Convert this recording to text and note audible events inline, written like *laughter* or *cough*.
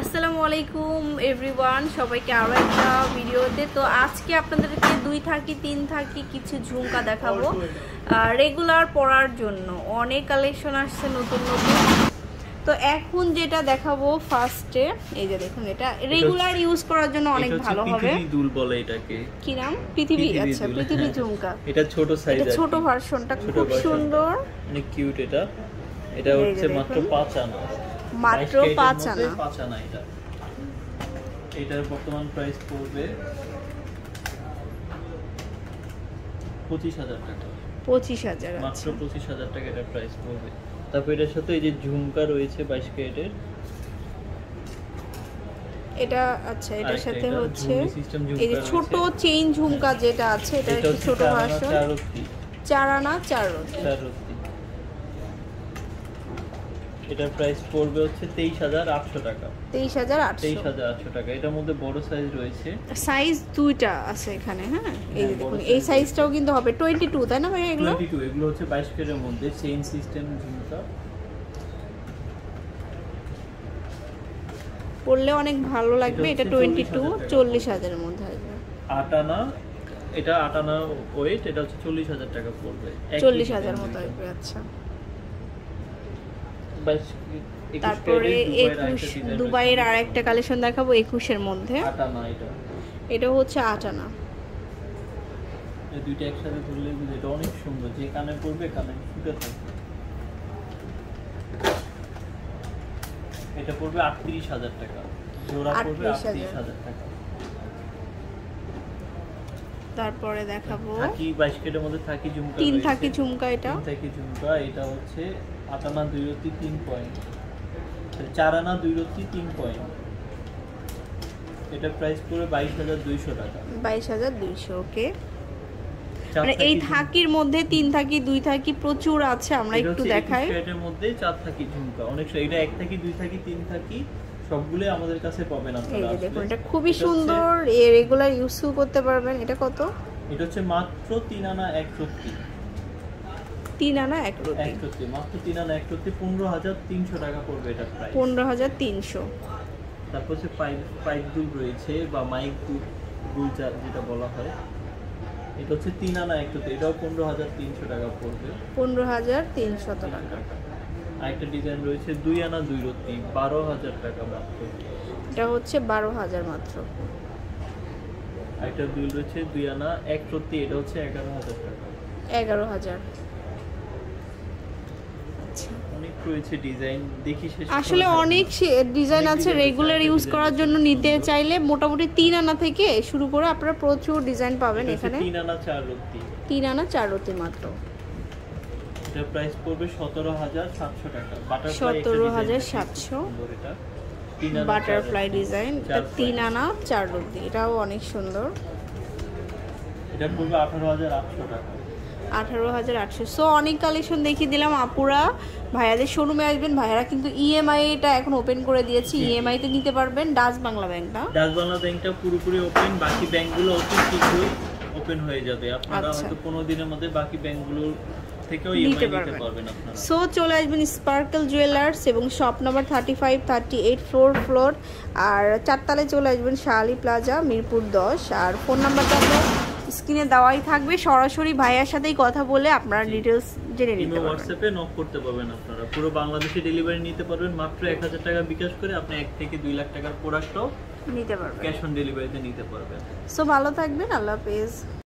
আসসালামু আলাইকুম এভরিওয়ান সবাইকে আরও একটা ভিডিওতে। তো আজকে আপনাদেরকে দুই থাকি তিন থাকি কিছু ঝুমকা দেখাবো। রেগুলার পরার জন্য। অনেক কালেকশন আসছে নতুন নতুন। তো এখন যেটা দেখাবো ফার্স্টে এই যে দেখুন এটা। রেগুলার ইউজ করার জন্য অনেক ভালো হবে। দুল বলে এটাকে। কি নাম? পৃথিবী আচ্ছা পৃথিবী। *laughs* ঝুমকা। এটা ছোট সাইজ এটা ছোট ভার্সনটা খুব সুন্দর। অনেক কিউট এটা। এটা হচ্ছে মাত্র দেখুন। 5 আনা। মাত্র 22 পাঁচ আনা। পাঁচ আনা এটা। এটার বর্তমান প্রাইস পড়বে পঁচিশ হাজার টাকা। পঁচিশ হাজার মাত্র আচ্ছা। পঁচিশ হাজার টাকা এটার প্রাইস পড়বে। তারপর এটার সাথে এই যে ঝুমকা রয়েছে বাইশ ক্যারেটের এটা আচ্ছা এটার সাথে হচ্ছে এই যে ছোট। চেইন ঝুমকা যেটা আছে এটা এটা একটু ছোট চার আনা, ভার্সন চার আনা চার রতি চার রত্তি এটার প্রাইস পড়বে হচ্ছে তেইশ হাজার আটশো টাকা। তেইশ হাজার তেইশ আটশো হাজার আটশো টাকা। এটার মধ্যে বড় সাইজ রয়েছে। সাইজ দুইটা আছে এখানে হ্যাঁ? এই হ্যাঁ, বড় দেখুন এই সাইজটাও কিন্তু হবে টোয়েন্টি টু তাই না ভাই এগুলো? টোয়েন্টি টু এগুলো হচ্ছে বাইশ কেটের মধ্যে চেইন সিস্টেম ঝুমকা পড়লে অনেক ভালো লাগবে এটা এটা হচ্ছে টোয়েন্টি টু 40,000 টাকা। চল্লিশ হাজারের মধ্যে আসবে। আট আনা এটা আট আনা ওয়েট এটা হচ্ছে চল্লিশ হাজার টাকা পড়বে। একই চল্লিশ design হাজার মতো আসবে আচ্ছা। তারপরে একুশ দুবাইয়ের। আর একটা কালেকশন দেখাবো একুশের মধ্যে। এটা। হচ্ছে আট আনা এই দুইটা একসাথে ধরলে এটা অনেক সুন্দর। যে কানে পড়বে কানে ফুটে থাকবে। এটা পড়বে আটত্রিশ হাজার টাকা। জোড়া পড়বে আটত্রিশ হাজার টাকা। তারপরে দেখাবো। থাকি বাইশ কেটের মধ্যে থাকি ঝুমকা তিন থাকি ঝুমকা এটা। তিন থাকি ঝুমকা এটা হচ্ছে আটানা দুই রত্তি তিন পয়েন্ট। চার আনা দুই রত্তি তিন পয়েন্ট। এটা প্রাইস হাজার দুইশো টাকা। বাইশ হাজার দুইশো ওকে। মানে এই থাকির মধ্যে তিন থাকি দুই থাকি প্রচুর আছে আমরা একটু দেখাই। 21 ক্যারেটের মধ্যে চার থাকি ঝুমকা। অনেক এটা এক থাকি দুই থাকি তিন থাকি সবগুলোই আমাদের কাছে পাবেন আপনারা দেখুন এটা খুবই সুন্দর এ রেগুলার ইউজ করতে পারবেন। এটা কত? এটা হচ্ছে মাত্র তিন আনা এক সত্যি তিন আনা এক রতি এক সত্যি মাত্র তিন আনা এক সত্যি পনেরো হাজার তিনশো টাকা পড়বে এটার প্রাইস পনেরো হাজার তিনশো। তারপর হচ্ছে পাইপ পাইপ দুল রয়েছে বা মাইক দুল দুল যেটা বলা হয়। এটা হচ্ছে তিন আনা এক সত্যি এটাও পনেরো হাজার তিনশো টাকা পড়বে। পনেরো হাজার তিনশত টাকা। আরেকটা ডিজাইন রয়েছে দুই আনা দুই রত্তি বারো হাজার টাকা মাত্র। এটা হচ্ছে বারো হাজার মাত্র। আরেকটা দুল রয়েছে দুই আনা এক সত্যি এটা হচ্ছে এগারো হাজার টাকা। এগারো হাজার। আচ্ছা। অনেক রয়েছে ডিজাইন দেখি শেষ আসলে অনেক ডিজাইন আছে রেগুলার ইউজ করার জন্য নিতে চাইলে মোটামুটি তিন আনা থেকে শুরু করে আপনারা প্রচুর ডিজাইন পাবেন এখানে। তিন আনা চার রত্তি তিন আনা চার রতি মাত্র। এটার প্রাইস পড়বে সতেরো হাজার সাতশো টাকা। বাটারফ্লাই 17,700 বাটারফ্লাই ডিজাইন তিন আনা চার রতি এটাও অনেক সুন্দর। এটা পড়বে আঠারো হাজার আটশো টাকা। আঠারো হাজার আটশো। সো অনেক কালেকশন দেখিয়ে দিলাম আপুরা। ভাইয়াদের শোরুমে আসবেন। ভাইয়ারা কিন্তু ইএমআই এটা এখন ওপেন করে দিয়েছি। ইএমআই তে নিতে পারবেন ডাচ বাংলা ব্যাংকটা ডাচ বাংলা ব্যাংকটা পুরোপুরি ওপেন বাকি ব্যাংকগুলো অতি শীঘ্রই ওপেন হয়ে যাবে। আপনারা আচ্ছা। হয়তো কোনো দিনের মধ্যে বাকি ব্যাংকগুলোর থেকেও নিতে পারবেন। পারবেন সো চলে আসবেন স্পার্কেল জুয়েলার্স এবং shop number thirty five thirty eight floor floor আর চারতলায় চলে আসবেন শাহালি প্লাজা মিরপুর দশ। আর ফোন নাম্বারটা তো স্ক্রিনে দেওয়াই থাকবে। সরাসরি ভাইয়ার সাথেই কথা বলে আপনারা। ডিটেলস জেনে নিতে পারবেন। হোয়াটসঅ্যাপে নক করতে পারবেন আপনারা। পুরো বাংলাদেশে ডেলিভারি নিতে পারবেন। মাত্র এক হাজার টাকা বিকাশ করে আপনি এক থেকে দুই লাখ টাকার প্রোডাক্টও নিতে পারবেন। ক্যাশ অন ডেলিভারিতে নিতে পারবেন। সো ভালো থাকবেন আল্লাহ হাফেজ।